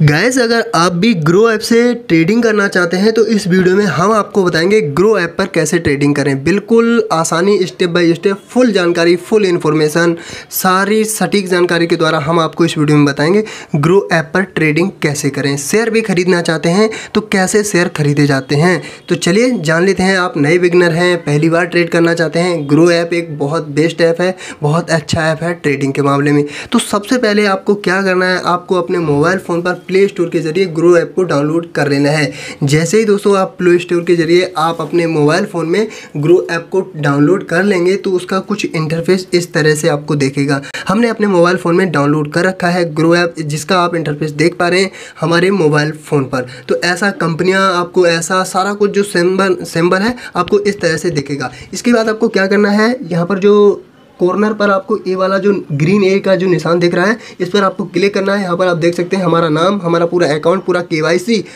Gas अगर आप भी ग्रो ऐप से ट्रेडिंग करना चाहते हैं तो इस वीडियो में हम आपको बताएँगे ग्रो ऐप पर कैसे ट्रेडिंग करें। बिल्कुल आसानी स्टेप बाय स्टेप फुल जानकारी फुल इन्फॉर्मेशन सारी सटीक जानकारी के द्वारा हम आपको इस वीडियो में बताएँगे ग्रो ऐप पर ट्रेडिंग कैसे करें। शेयर भी खरीदना चाहते हैं तो कैसे शेयर खरीदे जाते हैं? तो चलिए जान लेते हैं, आप नए बिगनर हैं, पहली बार ट्रेड करना चाहते हैं ग्रो ऐप एक बहुत बेस्ट ऐप है, बहुत अच्छा ऐप है ट्रेडिंग के मामले में। तो सबसे पहले आपको क्या करना है? आपको अपने मोबाइल फ़ोन पर प्ले स्टोर के ज़रिए ग्रो ऐप को डाउनलोड कर लेना है। जैसे ही दोस्तों आप प्ले स्टोर के ज़रिए आप अपने मोबाइल फ़ोन में ग्रो ऐप को डाउनलोड कर लेंगे तो उसका कुछ इंटरफेस इस तरह से आपको देखेगा। हमने अपने मोबाइल फ़ोन में डाउनलोड कर रखा है ग्रो ऐप जिसका आप इंटरफेस देख पा रहे हैं हमारे मोबाइल फ़ोन पर। तो ऐसा कंपनियाँ आपको, ऐसा सारा कुछ जो सिम्बल सिम्बल है, आपको इस तरह से दिखेगा। इसके बाद आपको क्या करना है, यहाँ पर जो कॉर्नर पर आपको ए वाला जो ग्रीन ए का जो निशान दिख रहा है, इस पर आपको क्लिक करना है। यहाँ पर आप देख सकते हैं हमारा नाम, हमारा पूरा अकाउंट पूरा के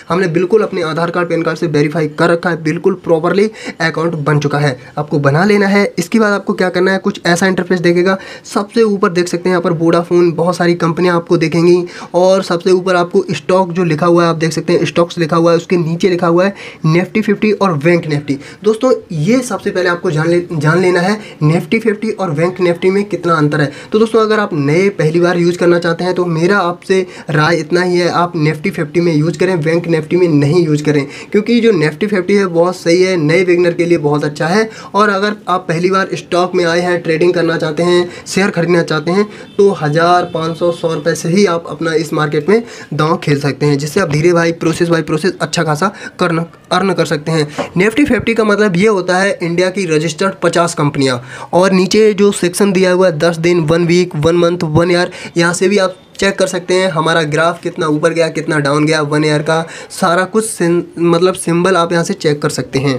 हमने बिल्कुल अपने आधार कार्ड, पैन कार्ड से वेरीफाई कर रखा है, बिल्कुल प्रॉपरली अकाउंट बन चुका है। आपको बना लेना है। इसके बाद आपको क्या करना है, कुछ ऐसा इंटरफेस देखेगा। सबसे ऊपर देख सकते हैं यहाँ पर वोडाफोन बहुत सारी कंपनियाँ आपको देखेंगी। और सबसे ऊपर आपको स्टॉक जो लिखा हुआ है, आप देख सकते हैं स्टॉक्स लिखा हुआ है, उसके नीचे लिखा हुआ है निफ्टी फिफ्टी और बैंक निफ्टी दोस्तों, ये सबसे पहले आपको जान ले, जान लेना है। निफ्टी फिफ्टी और बैंक बैंक निफ्टी में कितना अंतर है? तो दोस्तों, अगर आप नए पहली बार यूज़ करना चाहते हैं तो मेरा आपसे राय इतना ही है, आप निफ्टी फिफ्टी में यूज़ करें, बैंक निफ्टी में नहीं यूज़ करें, क्योंकि जो निफ्टी फिफ्टी है, बहुत सही है, नए बिगनर के लिए बहुत अच्छा है, और अगर आप पहली बार स्टॉक में आए हैं, ट्रेडिंग करना चाहते हैं, शेयर खरीदना चाहते हैं तो हज़ार पाँच सौ सौ रुपये से ही आप अपना इस मार्केट में दाँव खेल सकते हैं, जिससे आप धीरे भाई प्रोसेस बाई प्रोसेस अच्छा खासा करना अर्न कर सकते हैं। निफ्टी फिफ्टी का मतलब ये होता है, इंडिया की रजिस्टर्ड पचास कंपनियाँ, और नीचे जो सेक्शन दिया हुआ है, दस दिन one week one month one year यहाँ से भी आप चेक कर सकते हैं, हमारा ग्राफ कितना ऊपर गया, कितना डाउन गया वन ईयर का सारा कुछ मतलब सिंबल आप यहाँ से चेक कर सकते हैं।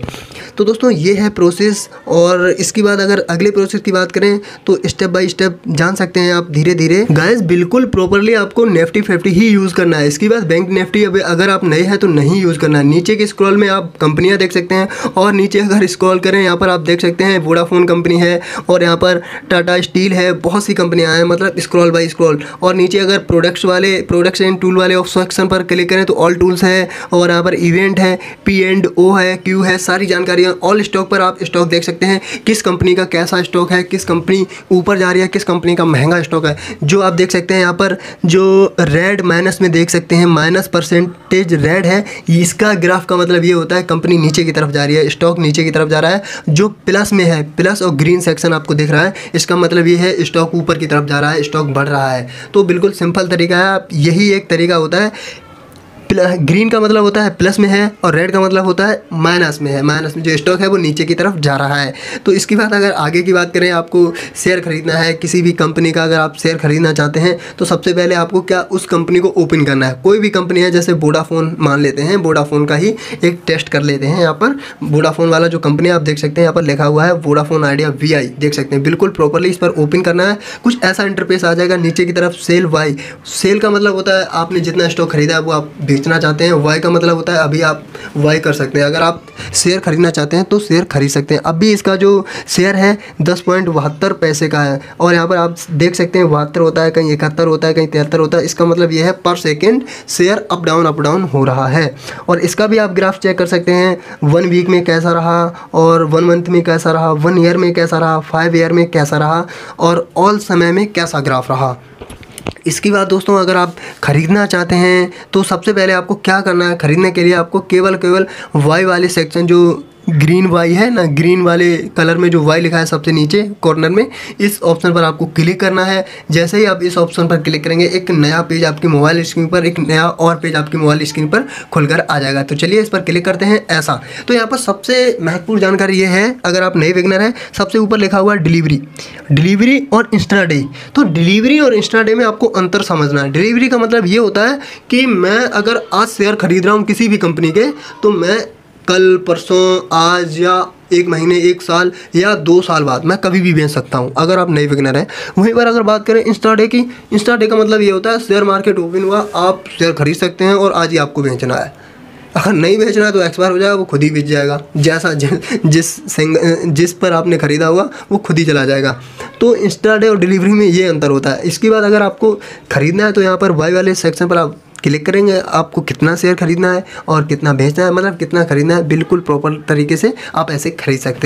तो दोस्तों, ये है प्रोसेस और इसके बाद अगर अगले प्रोसेस की बात करें तो स्टेप बाय स्टेप जान सकते हैं आप धीरे धीरे गाइस बिल्कुल प्रॉपरली आपको नेफ्टी फेफ्टी ही यूज़ करना है। इसके बाद बैंक नेफ्टी अगर आप नए हैं तो नहीं यूज़ करना है। नीचे के स्क्रॉल में आप कंपनियाँ देख सकते हैं और नीचे अगर स्क्रॉल करें, यहाँ पर आप देख सकते हैं वोडाफोन कंपनी है और यहाँ पर टाटा स्टील है, बहुत सी कंपनियाँ हैं मतलब स्क्रॉल बाई स्क्रॉल और नीचे अगर प्रोडक्ट्स वाले प्रोडक्ट्स एंड टूल वाले सेक्शन पर क्लिक करें तो ऑल टूल्स है और यहाँ पर इवेंट है पी एंड ओ है क्यू है, सारी जानकारियाँ ऑल स्टॉक पर आप स्टॉक देख सकते हैं किस कंपनी का कैसा स्टॉक है, किस कंपनी ऊपर जा रही है, किस कंपनी का महँगा स्टॉक है। जो आप देख सकते हैं यहाँ पर जो रेड माइनस में देख सकते हैं माइनस परसेंटेज रेड है, इसका ग्राफ का मतलब ये होता है कंपनी नीचे की तरफ़ जा रही है स्टॉक नीचे की तरफ़ जा रहा है, जो प्लस में है प्लस और ग्रीन सेक्शन आपको दिख रहा है, इसका मतलब ये है स्टॉक ऊपर की तरफ़ जा रहा है स्टॉक बढ़ रहा है। तो बिल्कुल सिंपल तरीका है यही एक तरीका होता है ग्रीन का मतलब होता है प्लस में है और रेड का मतलब होता है माइनस में है। माइनस में जो स्टॉक है वो नीचे की तरफ़ जा रहा है। तो इसके बाद अगर आगे की बात करें, आपको शेयर खरीदना है, किसी भी कंपनी का अगर आप शेयर खरीदना चाहते हैं तो सबसे पहले आपको क्या उस कंपनी को ओपन करना है? कोई भी कंपनी है, जैसे वोडाफोन मान लेते हैं वोडाफोन का ही एक टेस्ट कर लेते हैं। यहाँ पर वोडाफोन वाला जो कंपनी आप देख सकते हैं, यहाँ पर लिखा हुआ है वोडाफोन आइडिया वीआई देख सकते हैं। बिल्कुल प्रॉपरली इस पर ओपन करना है। कुछ ऐसा इंटरफेस आ जाएगा नीचे की तरफ़ सेल वाई सेल का मतलब होता है, आपने जितना स्टॉक खरीदा है, वो आप बेचना चाहते हैं वाई का मतलब होता है अभी आप वाई कर सकते हैं। अगर आप शेयर खरीदना चाहते हैं तो शेयर खरीद सकते हैं। अभी इसका जो शेयर है, दस पॉइंट बहत्तर पैसे का है। और यहाँ पर आप देख सकते हैं, बहत्तर होता है, कहीं इकहत्तर होता है, कहीं तिहत्तर होता है। इसका मतलब यह है पर second share up down up down हो रहा है। और इसका भी आप ग्राफ चेक कर सकते हैं। वन वीक में कैसा रहा और वन मंथ में कैसा रहा वन ईयर में कैसा रहा फाइव ईयर में कैसा रहा और ऑल समय में कैसा ग्राफ रहा। इसके बाद दोस्तों, अगर आप ख़रीदना चाहते हैं तो सबसे पहले आपको क्या करना है? ख़रीदने के लिए आपको केवल केवल वाई वाले सेक्शन जो ग्रीन वाई है ना, ग्रीन वाले कलर में जो वाई लिखा है सबसे नीचे कॉर्नर में, इस ऑप्शन पर आपको क्लिक करना है। जैसे ही आप इस ऑप्शन पर क्लिक करेंगे, एक नया पेज आपकी मोबाइल स्क्रीन पर, एक नया और पेज आपकी मोबाइल स्क्रीन पर खुलकर आ जाएगा। तो चलिए इस पर क्लिक करते हैं ऐसा। तो यहाँ पर सबसे महत्वपूर्ण जानकारी ये है, अगर आप नए विगनर हैं, सबसे ऊपर लिखा हुआ है डिलीवरी डिलीवरी और इंस्टा डे तो डिलीवरी और इंस्टा डे में आपको अंतर समझना है। डिलीवरी का मतलब ये होता है कि मैं अगर आज शेयर खरीद रहा हूँ किसी भी कंपनी के तो मैं कल, परसों, आज या एक महीने, एक साल या दो साल बाद, मैं कभी भी बेच सकता हूँ, अगर आप नए बिगनर हैं। वहीं पर अगर बात करें इंस्टा डे की इंस्टा डे का मतलब ये होता है शेयर मार्केट ओपन हुआ, आप शेयर खरीद सकते हैं और आज ही आपको बेचना है। अगर नहीं बेचना है तो एक्सपायर हो जाएगा, वो खुद ही बेच जाएगा। जैसा जिस सिंग, जिस पर आपने ख़रीदा हुआ, वो खुद ही चला जाएगा। तो इंस्टा डे और डिलीवरी में ये अंतर होता है। इसके बाद अगर आपको ख़रीदना है तो यहाँ पर वाई वाले सेक्शन पर आप क्लिक करेंगे, आपको कितना शेयर खरीदना है और कितना बेचना है मतलब कितना खरीदना है, बिल्कुल प्रॉपर तरीके से आप ऐसे खरीद सकते हैं।